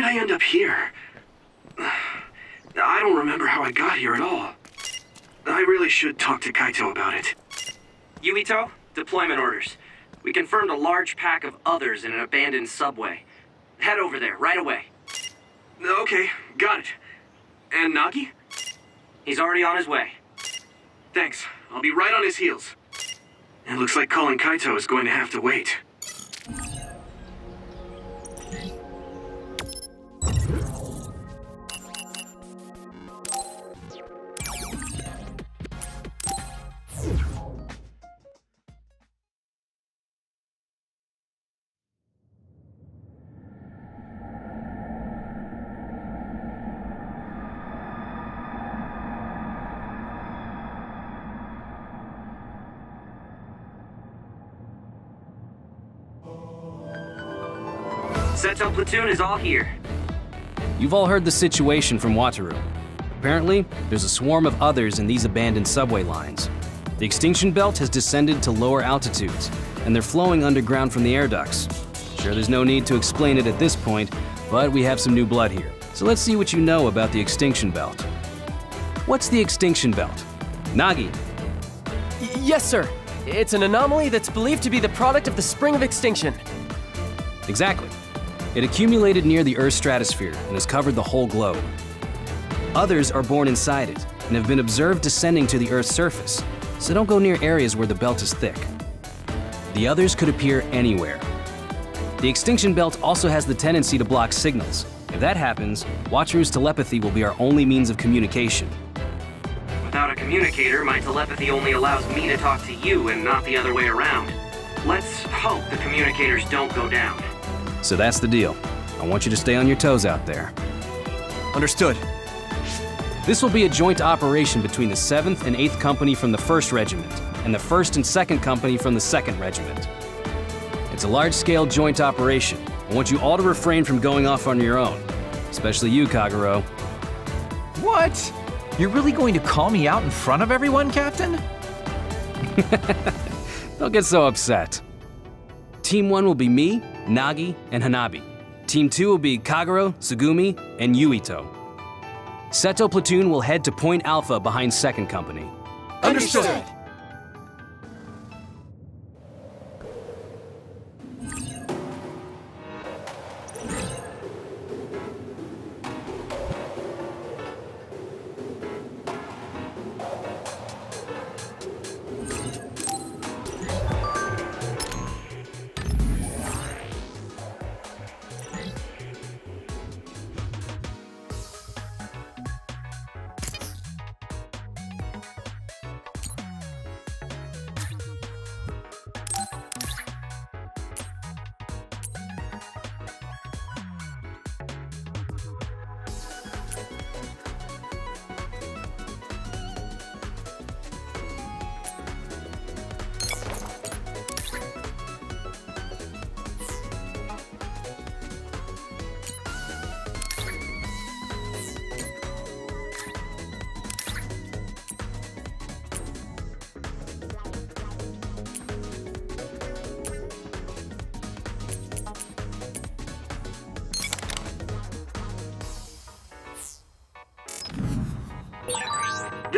Did I end up here? I don't remember how I got here at all. I really should talk to Kaito about it. Yuito, deployment orders. We confirmed a large pack of others in an abandoned subway. Head over there, right away. Okay, got it. And Nagi? He's already on his way. Thanks. I'll be right on his heels. It looks like calling Kaito is going to have to wait. Platoon is all here. You've all heard the situation from Wataru. Apparently, there's a swarm of others in these abandoned subway lines. The extinction belt has descended to lower altitudes, and they're flowing underground from the air ducts. Sure, there's no need to explain it at this point, but we have some new blood here. So let's see what you know about the extinction belt. What's the extinction belt? Nagi, Y- yes, sir. It's an anomaly that's believed to be the product of the spring of extinction. Exactly. It accumulated near the Earth's stratosphere and has covered the whole globe. Others are born inside it and have been observed descending to the Earth's surface, so don't go near areas where the belt is thick. The others could appear anywhere. The extinction belt also has the tendency to block signals. If that happens, Wataru's telepathy will be our only means of communication. Without a communicator, my telepathy only allows me to talk to you and not the other way around. Let's hope the communicators don't go down. So that's the deal. I want you to stay on your toes out there. Understood. This will be a joint operation between the 7th and 8th Company from the 1st Regiment and the 1st and 2nd Company from the 2nd Regiment. It's a large-scale joint operation. I want you all to refrain from going off on your own, especially you, Kagero. What? You're really going to call me out in front of everyone, Captain? Don't get so upset. Team 1 will be me, Nagi, and Hanabi. Team 2 will be Kagero, Tsugumi, and Yuito. Seto Platoon will head to Point Alpha behind 2nd Company. Understood.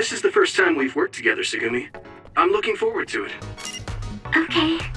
This is the first time we've worked together, Tsugumi. I'm looking forward to it. Okay.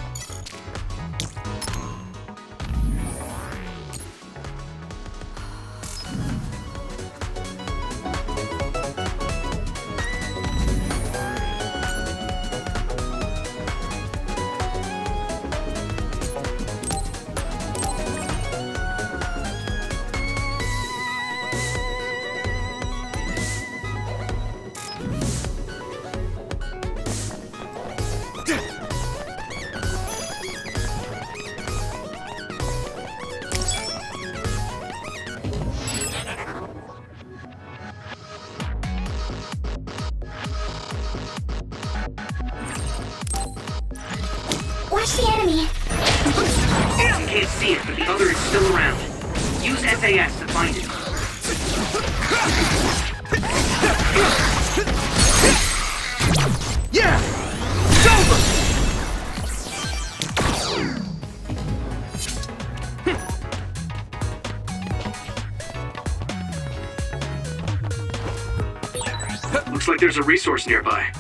Looks like there's a resource nearby.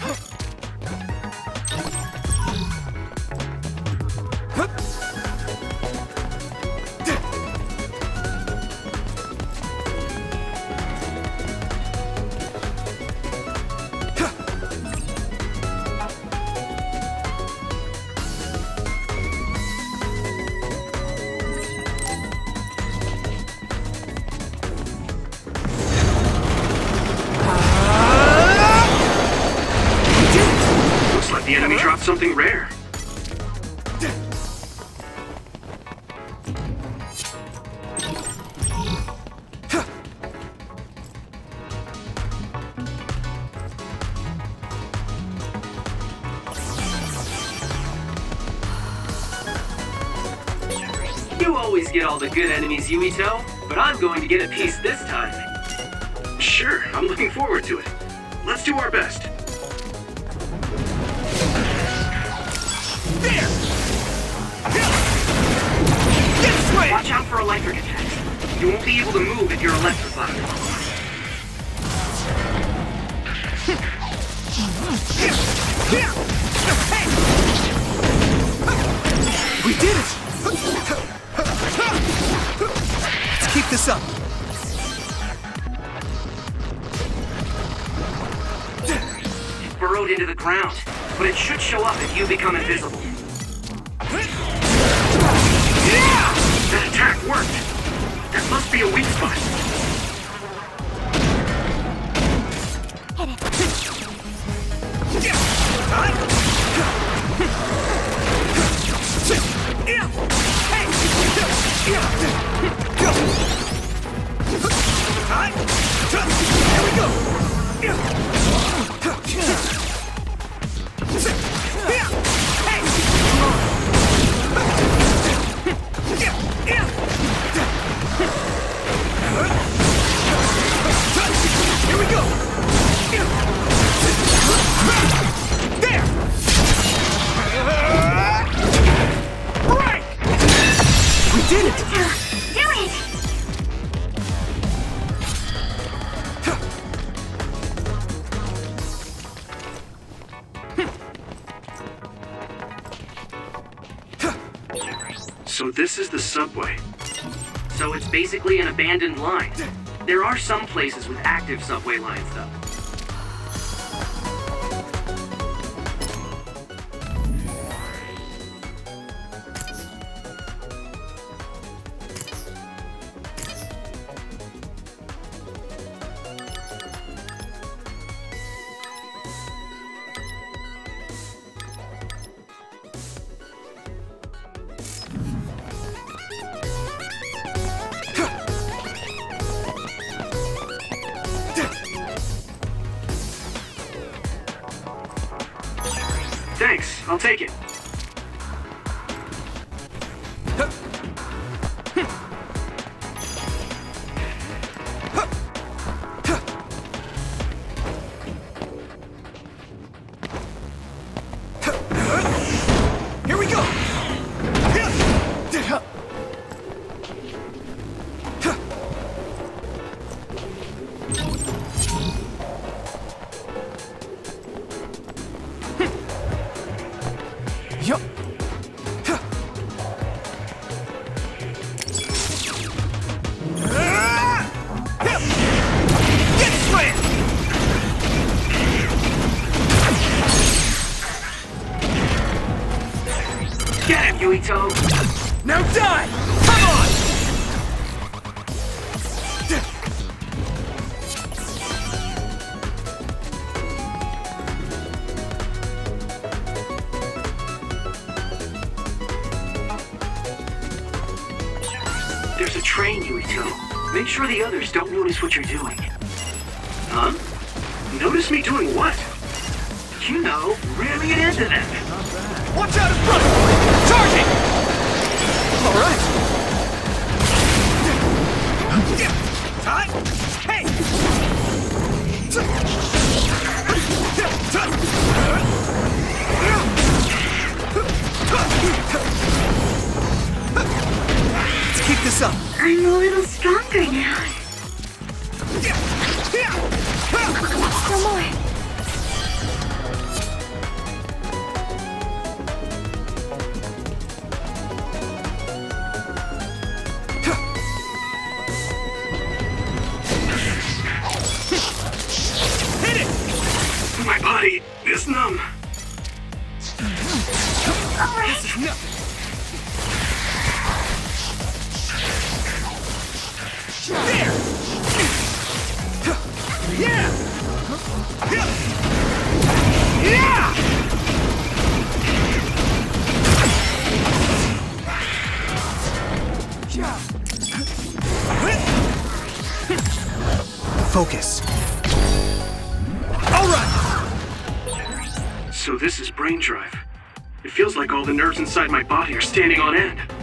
Yuito, but I'm going to get a piece basically an abandoned line. There are some places with active subway lines, though. what you're doing. All the nerves inside my body are standing on end.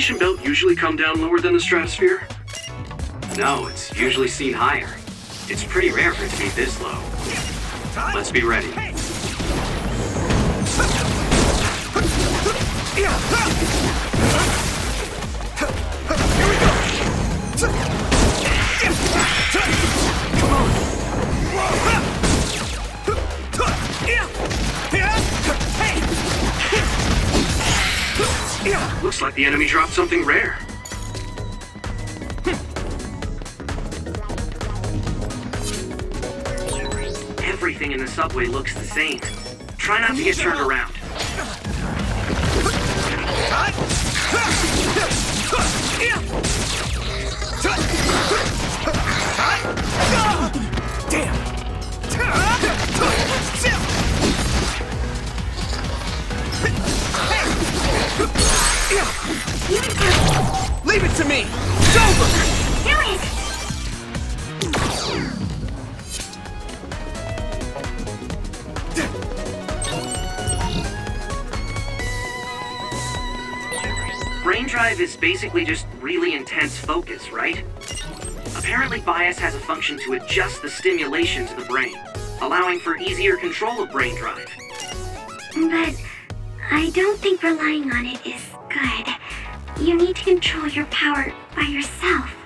Extinction belt usually come down lower than the stratosphere? No, it's usually seen higher. It's pretty rare for it to be this low. Let's be ready. The enemy dropped something rare. Everything in the subway looks the same. Try not to get turned around. Basically just really intense focus, right? Apparently Bias has a function to adjust the stimulation to the brain, allowing for easier control of brain drive. But I don't think relying on it is good. You need to control your power by yourself.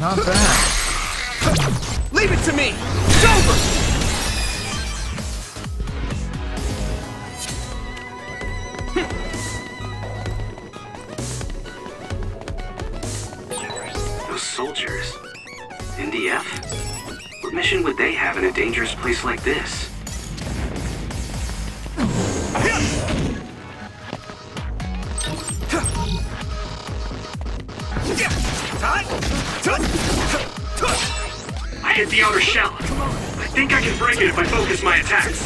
Not bad. Leave it to me. It's over. Those soldiers. NDF? What mission would they have in a dangerous place like this? I my attacks.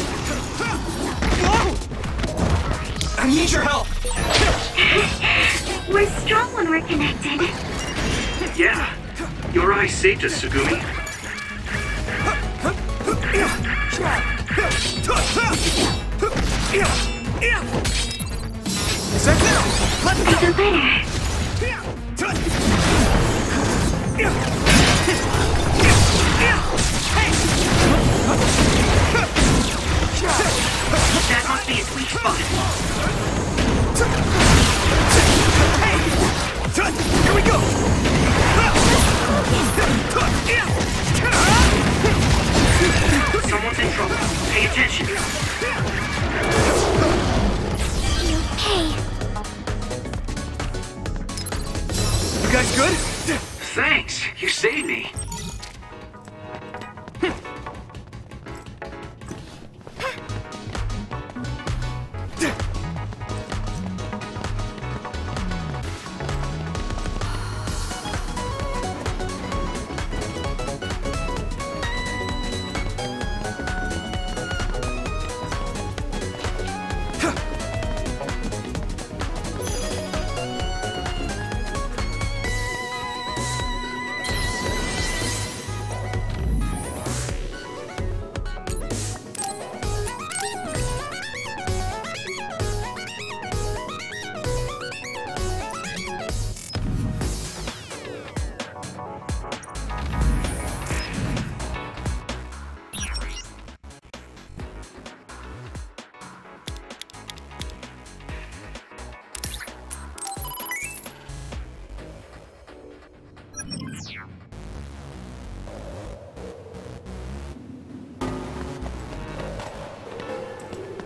I need your help. We're strong when we're connected. Yeah. Your eyes saved us, Tsugumi. Is that it? Let I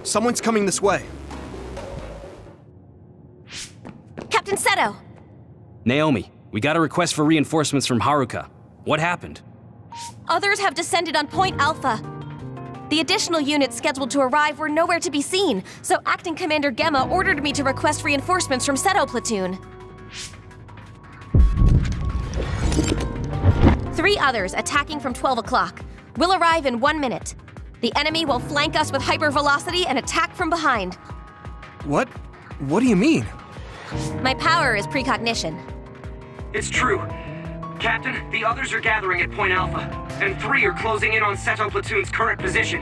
Someone's coming this way. Captain Seto! Naomi, we got a request for reinforcements from Haruka. What happened? Others have descended on Point Alpha. The additional units scheduled to arrive were nowhere to be seen, so Acting Commander Gemma ordered me to request reinforcements from Seto Platoon. Three others attacking from 12 o'clock. Will arrive in one minute. The enemy will flank us with hypervelocity and attack from behind. What? What do you mean? My power is precognition. It's true. Captain, the others are gathering at Point Alpha, and three are closing in on Seto Platoon's current position.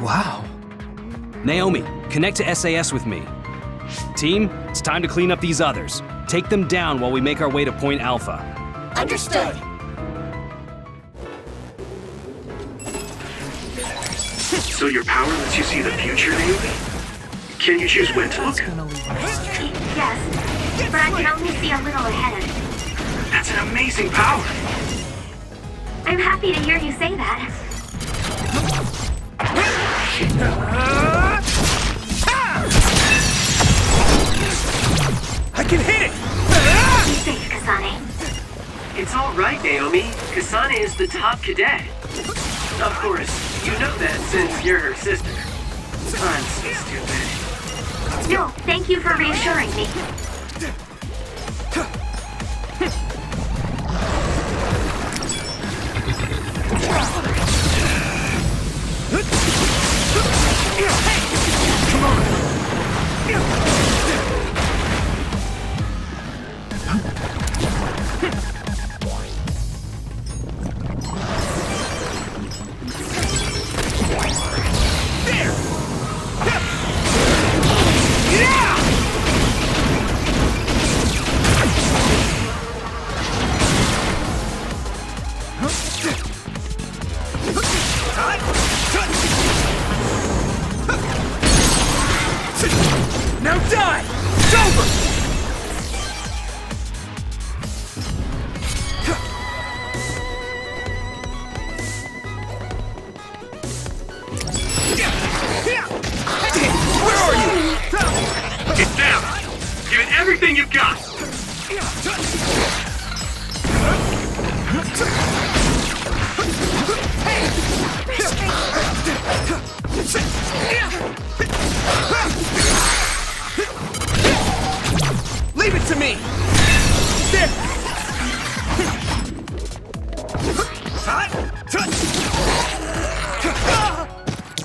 Wow. Naomi, connect to SAS with me. Team, it's time to clean up these others. Take them down while we make our way to Point Alpha. Understood. So your power lets you see the future, Naomi? Can you choose when to look? yes, but I can only see a little ahead. That's an amazing power. I'm happy to hear you say that. I can hit it! Be safe, Kasane. It's all right, Naomi. Kasane is the top cadet. Of course, you know that since you're her sister. I'm so stupid. No, thank you for reassuring me. Now to me! There!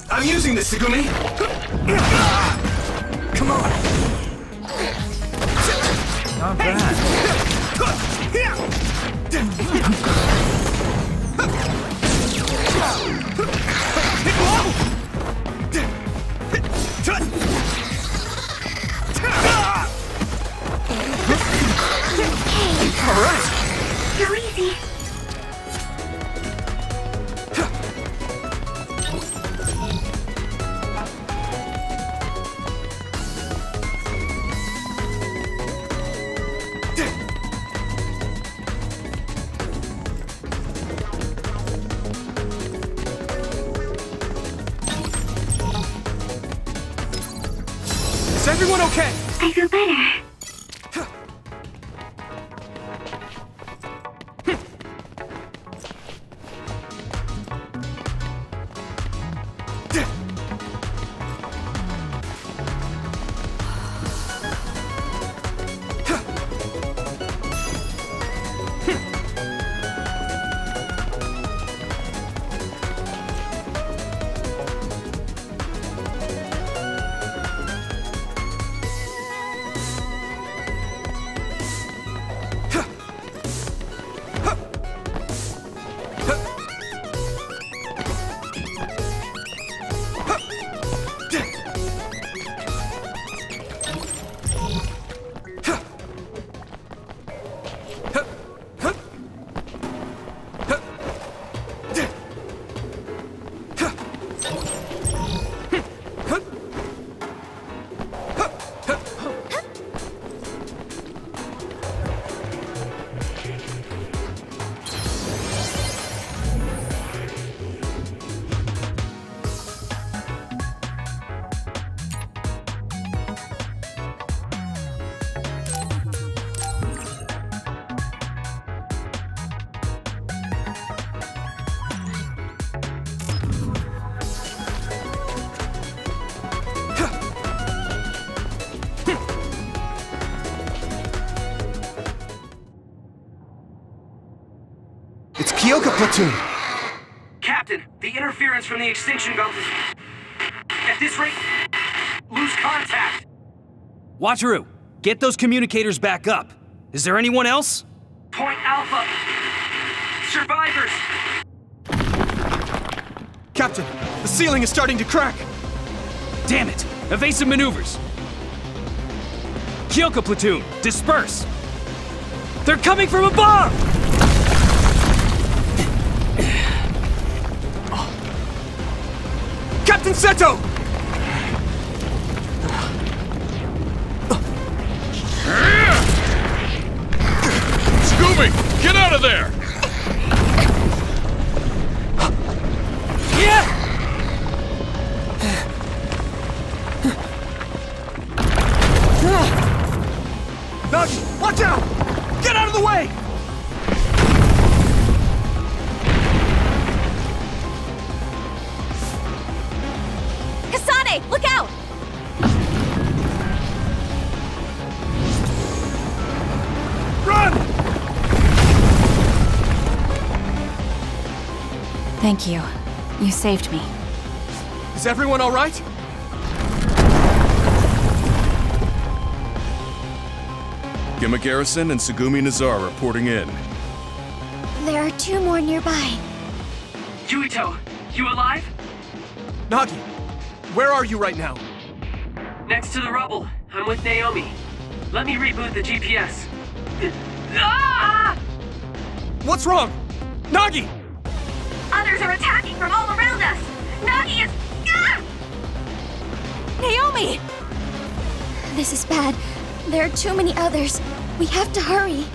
I'm using this, Tsugumi! Come on! Not bad. Platoon! Captain, the interference from the extinction belt is... At this rate, lose contact. Wataru, get those communicators back up. Is there anyone else? Point Alpha. Survivors. Captain, the ceiling is starting to crack! Damn it! Evasive maneuvers! Kyoka platoon, disperse! They're coming from above! Seto! Scooby, get out of there! Look out! Run! Thank you. You saved me. Is everyone all right? Gemma Garrison and Tsugumi Nazar reporting in. There are two more nearby. Yuito, you alive? Nagi, where are you right now? Next to the rubble. I'm with Naomi. Let me reboot the GPS. ah! What's wrong? Nagi! Others are attacking from all around us. Nagi is. Ah! Naomi! This is bad. There are too many others. We have to hurry.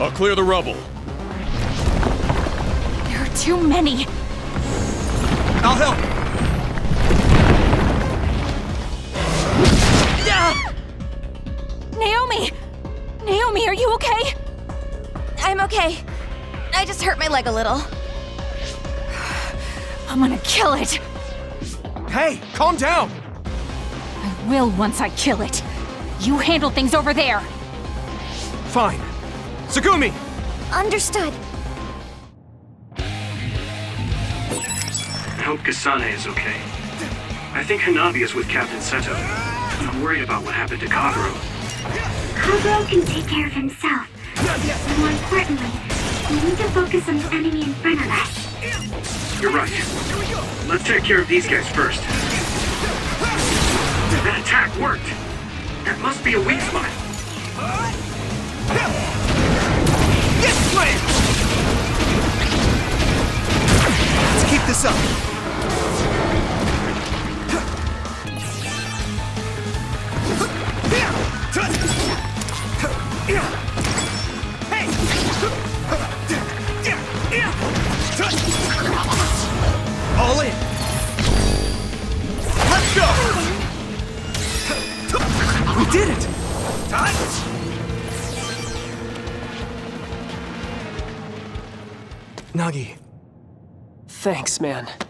I'll clear the rubble. There are too many. I'll help. Naomi, are you okay? I'm okay. I just hurt my leg a little. I'm gonna kill it. Hey, calm down! I will once I kill it. You handle things over there. Fine. Tsugumi! Understood. I hope Kasane is okay. I think Hanabi is with Captain Seto. I'm worried about what happened to Kagero. Kagero can take care of himself. More importantly, we need to focus on the enemy in front of us. You're right. Let's take care of these guys first. That attack worked. That must be a weak spot. This way! Let's keep this up. Man.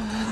Oh,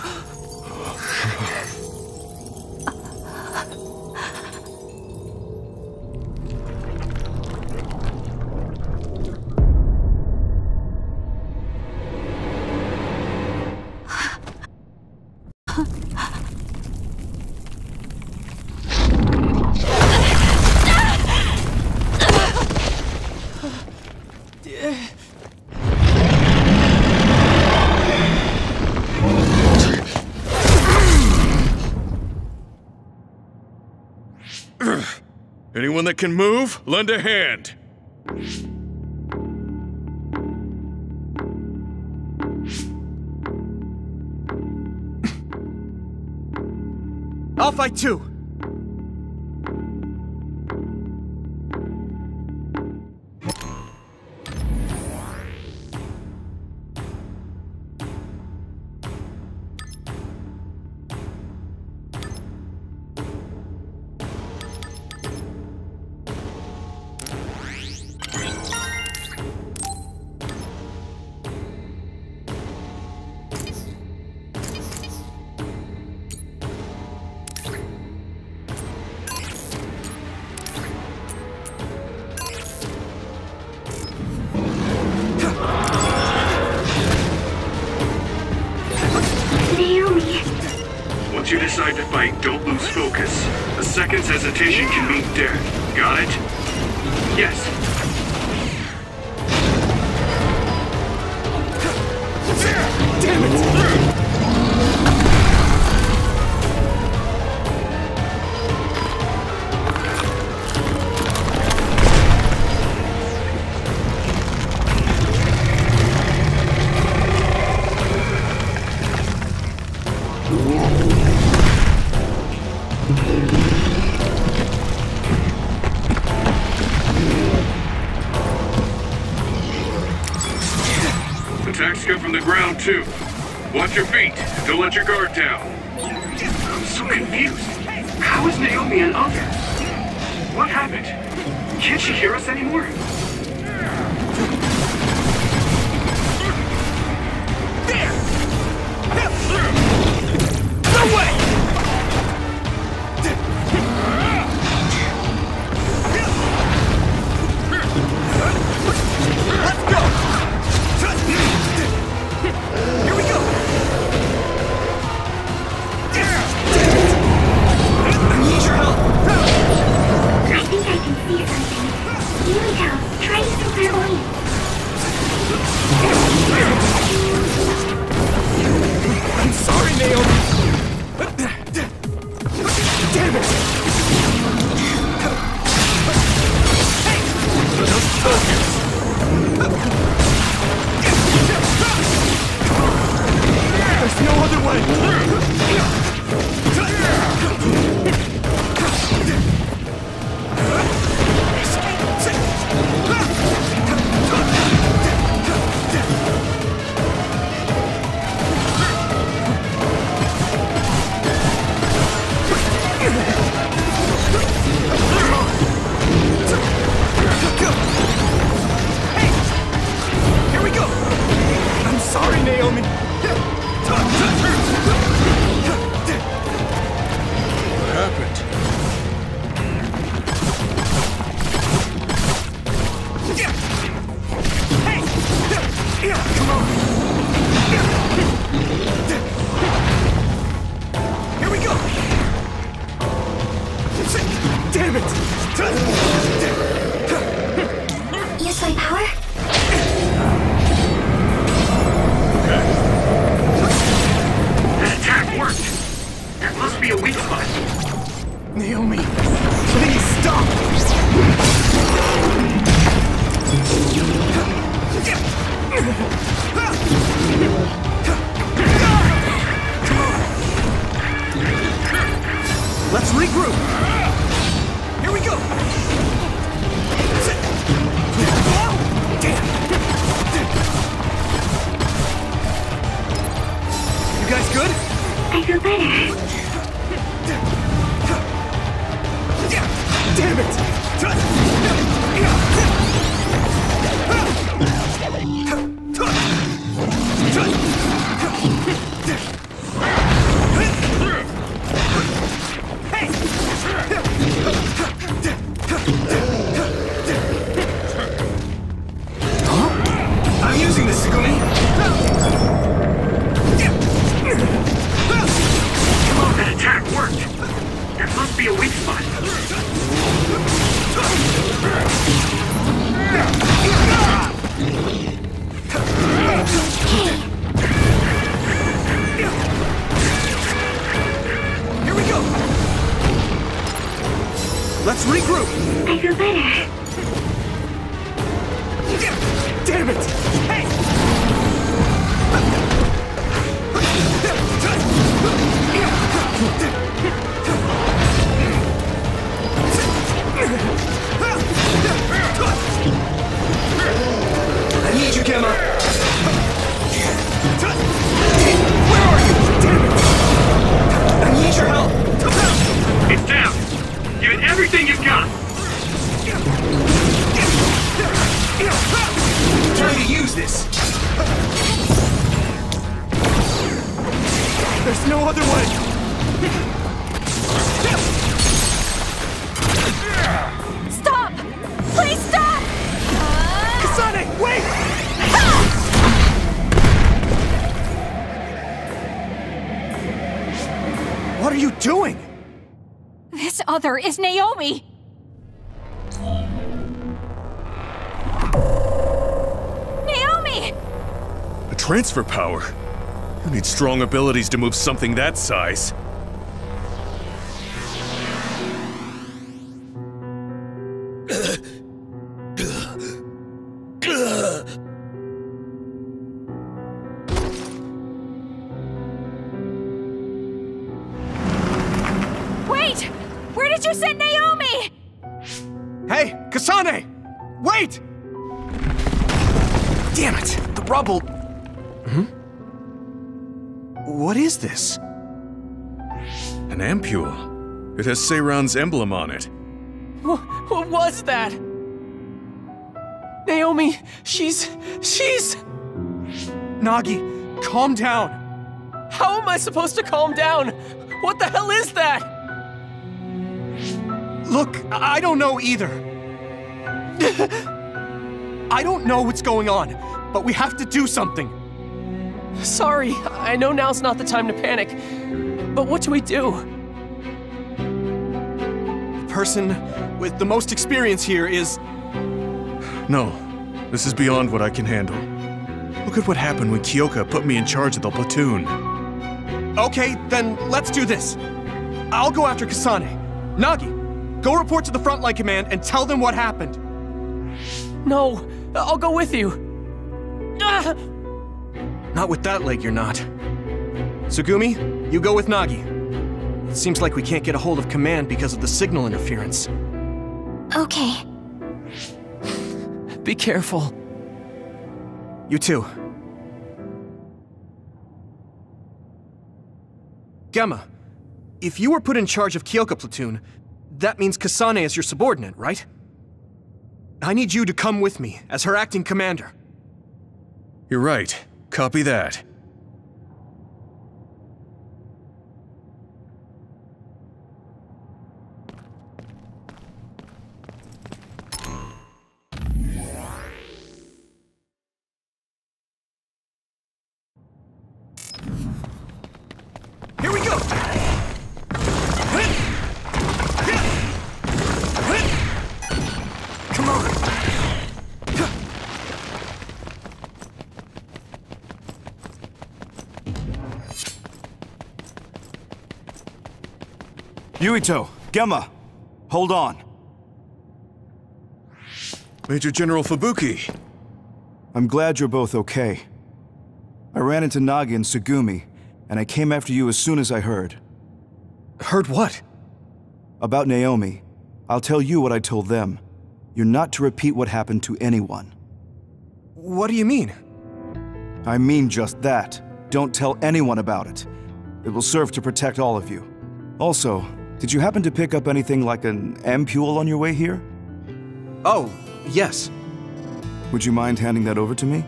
Anyone that can move, lend a hand. I'll fight too. regroup! I feel better. Damn it! Hey! I need you, Gemma! Where are you? Damn it! I need your help! It's down! Give it everything you've got! Time to use this! There's no other way! Stop! Please stop! Kasane, wait! What are you doing? Other is Naomi! Naomi! A transfer power? You need strong abilities to move something that size. It has Seiran's emblem on it. Wh- What was that? Naomi, she's. she's. Nagi, calm down. How am I supposed to calm down? What the hell is that? Look, I I don't know either. I don't know what's going on, but we have to do something. Sorry, I know now's not the time to panic. But what do we do? The person with the most experience here is. No, this is beyond what I can handle. Look at what happened when Kyoka put me in charge of the platoon. Okay, then let's do this. I'll go after Kasane. Nagi, go report to the frontline command and tell them what happened. No, I'll go with you. Not with that leg, you're not. Tsugumi, you go with Nagi. It seems like we can't get a hold of command because of the signal interference. Okay. Be careful. You too. Gemma, if you were put in charge of Kyoka platoon, that means Kasane is your subordinate, right? I need you to come with me as her acting commander. You're right. Copy that. Yuito, Gemma, hold on. Major General Fubuki. I'm glad you're both okay. I ran into Nagi and Tsugumi, and I came after you as soon as I heard. Heard what? About Naomi. I'll tell you what I told them. You're not to repeat what happened to anyone. What do you mean? I mean just that. Don't tell anyone about it. It will serve to protect all of you. Also, did you happen to pick up anything like an ampule on your way here? Oh, yes. Would you mind handing that over to me?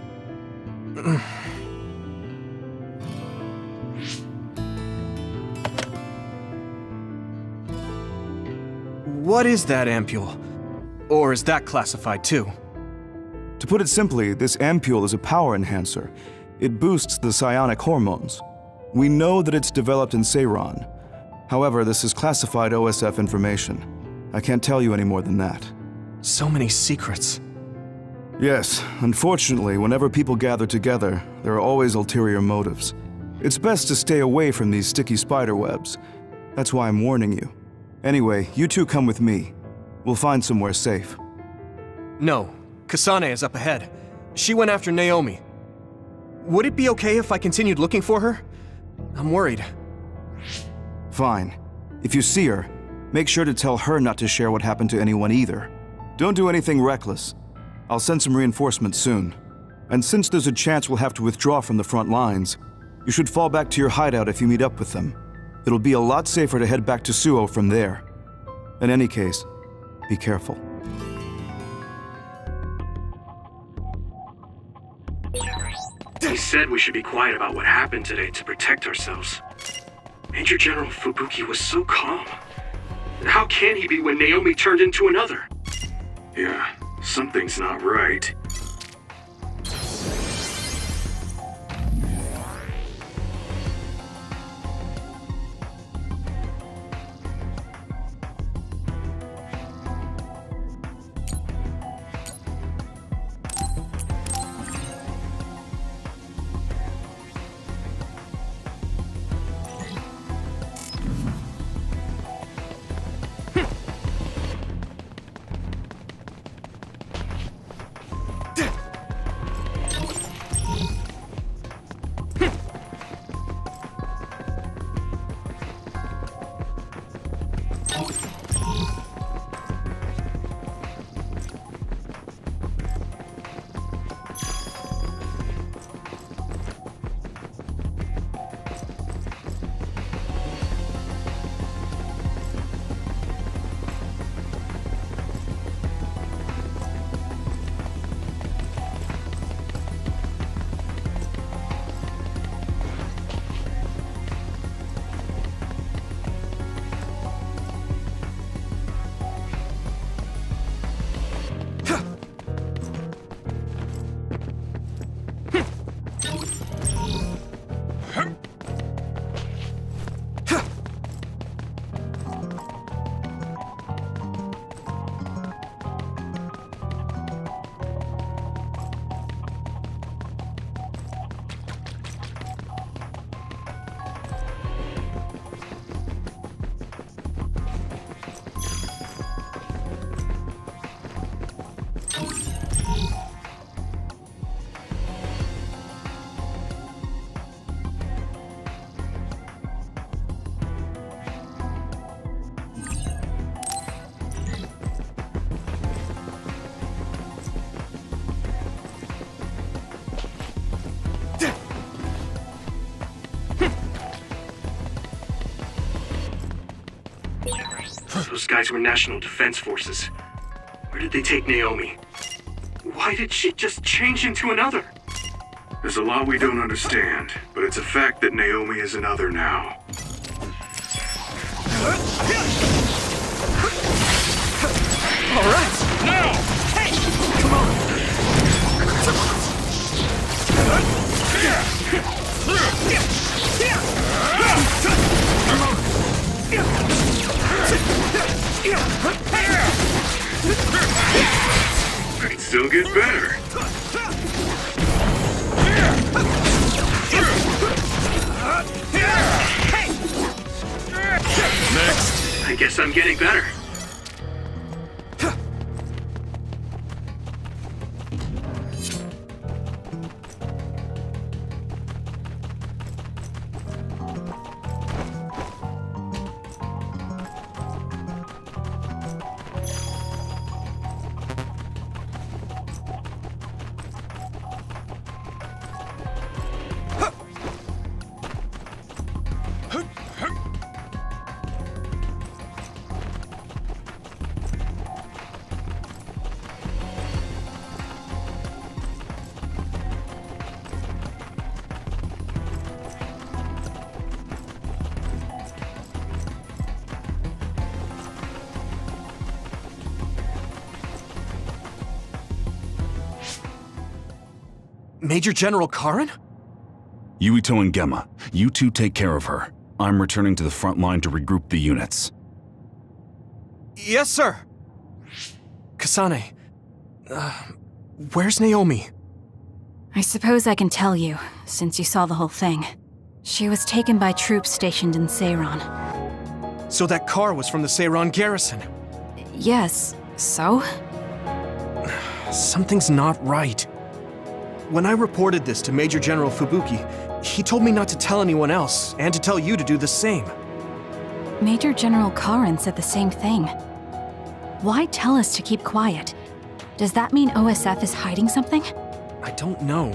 What is that ampule? Or is that classified too? To put it simply, this ampule is a power enhancer. It boosts the psionic hormones. We know that it's developed in Seiran. However, this is classified OSF information. I can't tell you any more than that. So many secrets. Yes, unfortunately, whenever people gather together, there are always ulterior motives. It's best to stay away from these sticky spider webs. That's why I'm warning you. Anyway, you two come with me. We'll find somewhere safe. No, Kasane is up ahead. She went after Naomi. Would it be okay if I continued looking for her? I'm worried. Fine. If you see her, make sure to tell her not to share what happened to anyone either. Don't do anything reckless. I'll send some reinforcements soon. And since there's a chance we'll have to withdraw from the front lines, you should fall back to your hideout if you meet up with them. It'll be a lot safer to head back to Suo from there. In any case, be careful. He said we should be quiet about what happened today to protect ourselves. Major General Fubuki was so calm. How can he be when Naomi turned into another? Yeah, something's not right. Guys were National Defense Forces. Where did they take Naomi? Why did she just change into another? There's a lot we don't understand, but it's a fact that Naomi is another now. Major General Karen? Yuito and Gemma, you two take care of her. I'm returning to the front line to regroup the units. Yes, sir. Kasane, uh, where's Naomi? I suppose I can tell you, since you saw the whole thing. She was taken by troops stationed in Seiran. So that car was from the Seiran garrison? Yes, so? Something's not right. When I reported this to Major General Fubuki, he told me not to tell anyone else, and to tell you to do the same. Major General Karen said the same thing. Why tell us to keep quiet? Does that mean OSF is hiding something? I don't know.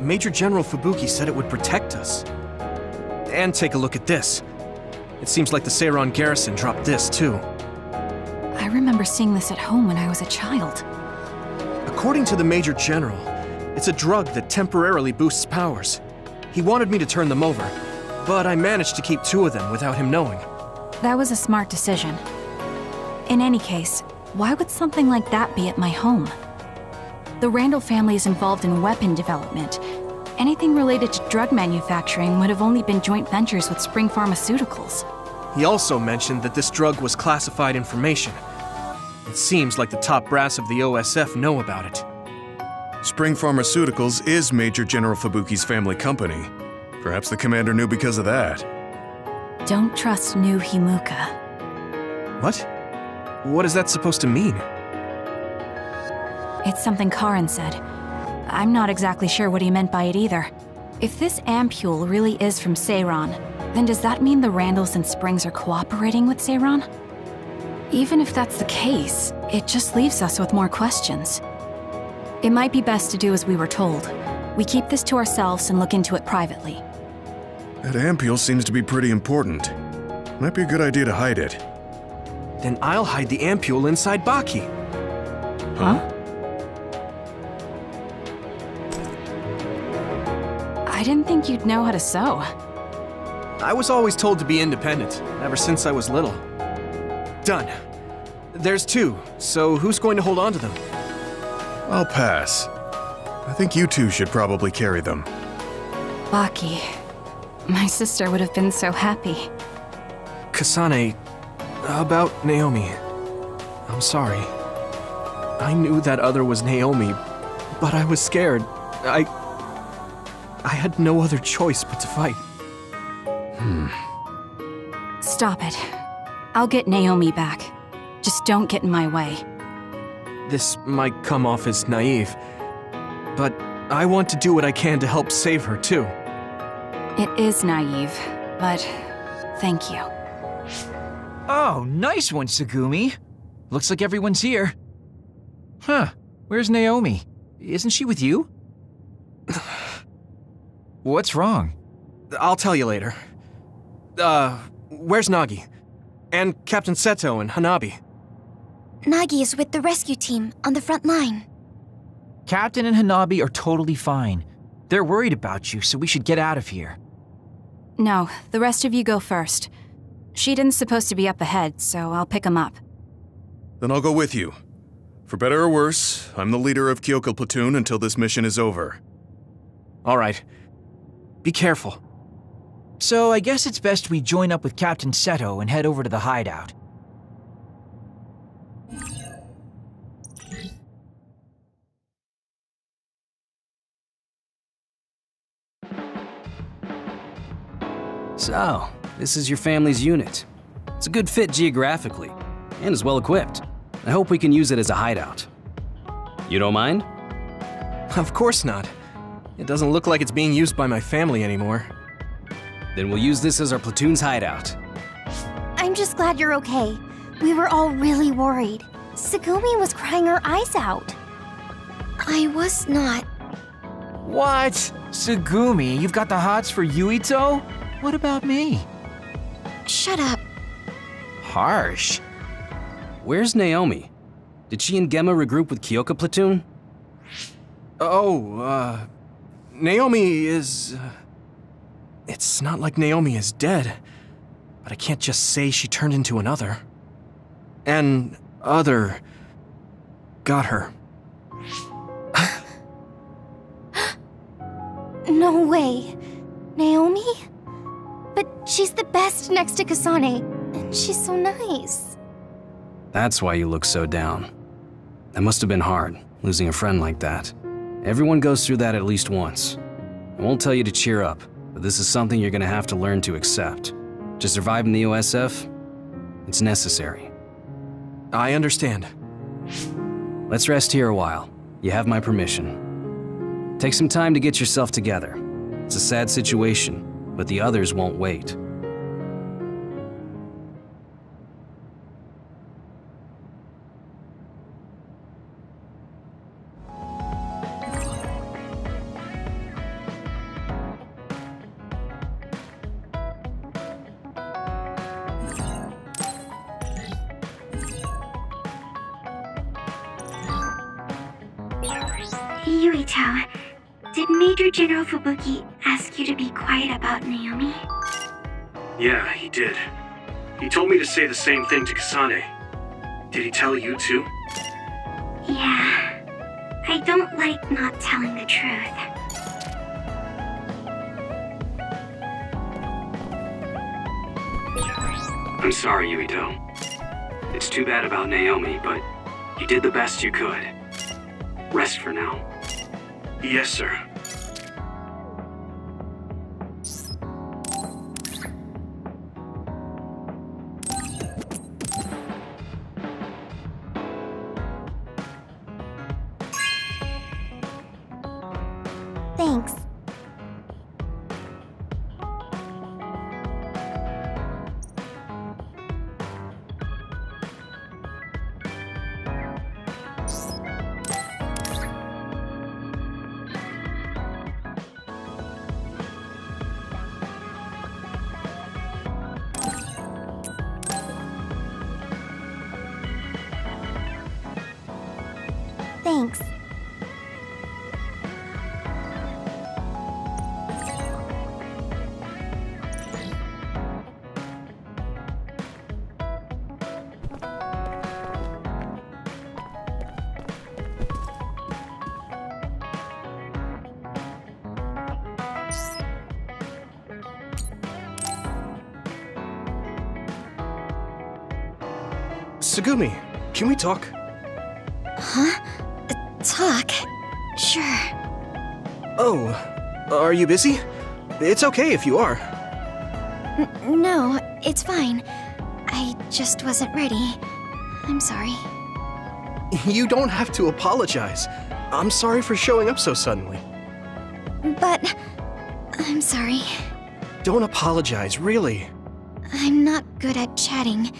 Major General Fubuki said it would protect us. And take a look at this. It seems like the Seiran garrison dropped this, too. I remember seeing this at home when I was a child. According to the Major General, it's a drug that temporarily boosts powers. He wanted me to turn them over, but I managed to keep two of them without him knowing. That was a smart decision. In any case, why would something like that be at my home? The Randall family is involved in weapon development. Anything related to drug manufacturing would have only been joint ventures with Spring Pharmaceuticals. He also mentioned that this drug was classified information. It seems like the top brass of the OSF know about it. Spring Pharmaceuticals is Major General Fubuki's family company. Perhaps the commander knew because of that. Don't trust New Himuka. What? What is that supposed to mean? It's something Karen said. I'm not exactly sure what he meant by it either. If this ampule really is from Seiran, then does that mean the Randalls and Springs are cooperating with Seiran? Even if that's the case, it just leaves us with more questions. It might be best to do as we were told. We keep this to ourselves and look into it privately. That ampule seems to be pretty important. Might be a good idea to hide it. Then I'll hide the ampule inside Baki. Huh? I didn't think you'd know how to sew. I was always told to be independent, ever since I was little. Done. There's two, so who's going to hold on to them? I'll pass. I think you two should probably carry them. Baki. My sister would have been so happy. Kasane, about Naomi. I'm sorry. I knew that other was Naomi, but I was scared. I. I had no other choice but to fight. Hmm. Stop it. I'll get Naomi back. Just don't get in my way. This might come off as naive, but I want to do what I can to help save her, too. It is naive, but thank you. Oh, nice one, Tsugumi. Looks like everyone's here. Huh, where's Naomi? Isn't she with you? What's wrong? I'll tell you later. Uh, where's Nagi? And Captain Seto and Hanabi. Nagi is with the rescue team on the front line. Captain and Hanabi are totally fine. They're worried about you, so we should get out of here. No, the rest of you go first. Shiden's supposed to be up ahead, so I'll pick him up. Then I'll go with you. For better or worse, I'm the leader of Kyoka Platoon until this mission is over. All right. Be careful. So I guess it's best we join up with Captain Seto and head over to the hideout. So, this is your family's unit. It's a good fit geographically, and is well equipped. I hope we can use it as a hideout. You don't mind? Of course not. It doesn't look like it's being used by my family anymore. Then we'll use this as our platoon's hideout. I'm just glad you're okay. We were all really worried. Tsugumi was crying her eyes out. I was not. What? Tsugumi, you've got the hots for Yuito? What about me? Shut up. Harsh. Where's Naomi? Did she and Gemma regroup with Kyoka Platoon? Oh, uh. Naomi is. Uh, it's not like Naomi is dead, but I can't just say she turned into another. An other. got her. no way. Naomi? But she's the best next to Kasane, and she's so nice. That's why you look so down. That must have been hard, losing a friend like that. Everyone goes through that at least once. I won't tell you to cheer up, but this is something you're gonna have to learn to accept. To survive in the OSF, it's necessary. I understand. Let's rest here a while. You have my permission. Take some time to get yourself together. It's a sad situation, but the others won't wait. Same thing to Kasane. Did he tell you too? Yeah. I don't like not telling the truth. I'm sorry, Yuito. It's too bad about Naomi, but you did the best you could. Rest for now. Yes, sir. Tsugumi, can we talk? Huh? Talk? Sure. Oh, are you busy? It's okay if you are. N- no, it's fine. I just wasn't ready. I'm sorry. You don't have to apologize. I'm sorry for showing up so suddenly. But I'm sorry. Don't apologize, really. I'm not good at chatting.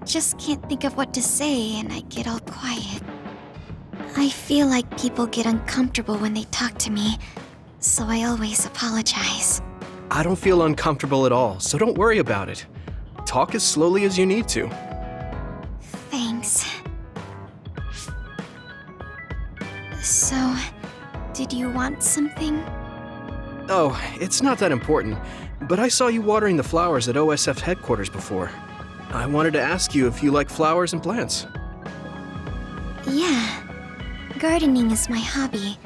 I just can't think of what to say and I get all quiet. I feel like people get uncomfortable when they talk to me, so I always apologize. I don't feel uncomfortable at all, so don't worry about it. talk as slowly as you need to. Thanks. So, did you want something? Oh, it's not that important, but I saw you watering the flowers at OSF headquarters before. I wanted to ask you if you like flowers and plants. Yeah. Gardening is my hobby.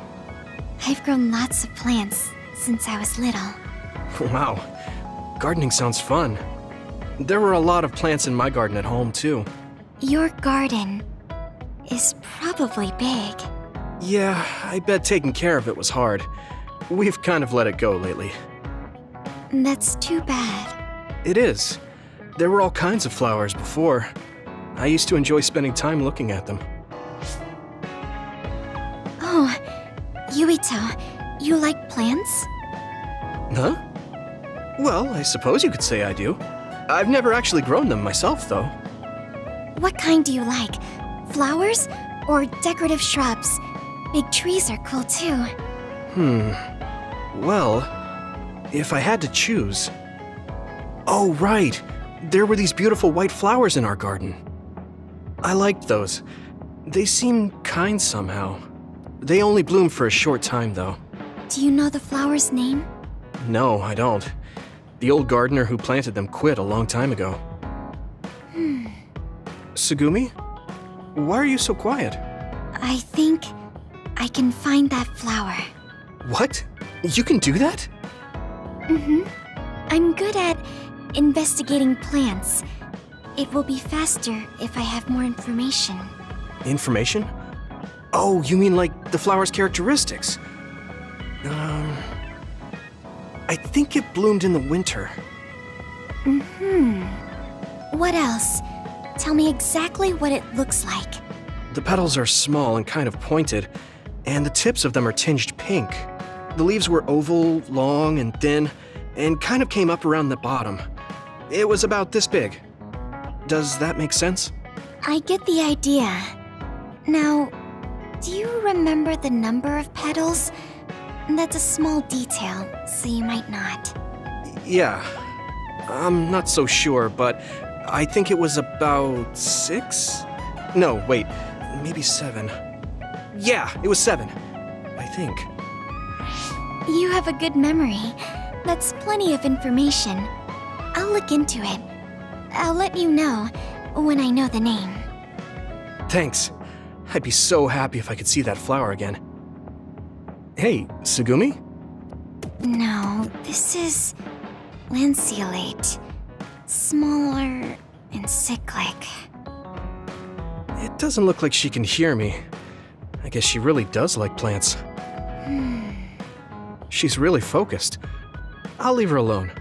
I've grown lots of plants since I was little. Wow, gardening sounds fun. There were a lot of plants in my garden at home, too. Your garden is probably big. Yeah, I bet taking care of it was hard. We've kind of let it go lately. That's too bad. It is. There were all kinds of flowers before. I used to enjoy spending time looking at them. Oh, Yuito, you like plants? Huh? Well, I suppose you could say I do. I've never actually grown them myself, though. What kind do you like? Flowers or decorative shrubs? Big trees are cool too. Hmm. Well, if I had to choose. Oh, right. There were these beautiful white flowers in our garden. I liked those. They seem kind somehow. They only bloom for a short time, though. Do you know the flower's name? No, I don't. The old gardener who planted them quit a long time ago. Hmm. Tsugumi? Why are you so quiet? I think I can find that flower. What? You can do that? Mm-hmm. I'm good at investigating plants. It will be faster if I have more information. Information? Oh, you mean like the flower's characteristics? Um. I think it bloomed in the winter. Mm-hmm. What else? Tell me exactly what it looks like. The petals are small and kind of pointed, and the tips of them are tinged pink. The leaves were oval, long, and thin, and kind of came up around the bottom. It was about this big. Does that make sense? I get the idea. Now, do you remember the number of petals? That's a small detail, so you might not. Yeah. I'm not so sure, but I think it was about six? No, wait, maybe seven. Yeah, it was seven. I think. You have a good memory. That's plenty of information. I'll look into it. I'll let you know when I know the name. Thanks. I'd be so happy if I could see that flower again. Hey, Tsugumi? No, this is lanceolate. Smaller and cyclic. It doesn't look like she can hear me. I guess she really does like plants. Hmm. She's really focused. I'll leave her alone.